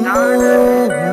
started.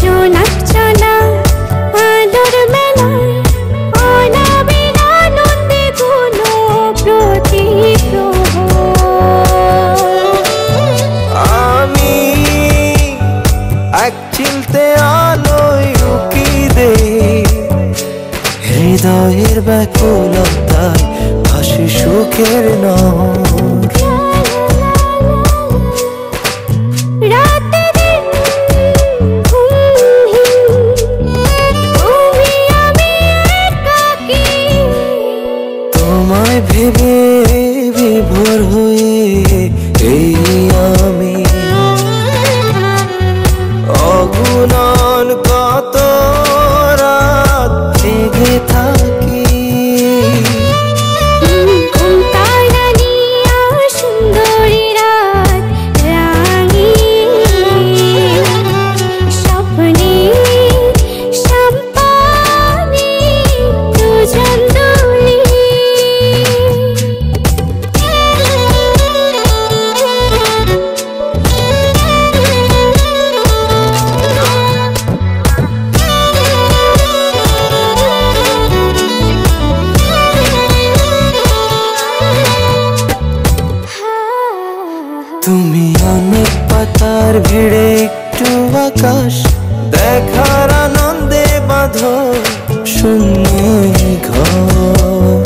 chuna हो তোমার ভিড়ে একটু আকাশ দেখার আনন্দে বাঁধ শূন্য ঘর।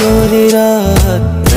गोरी रात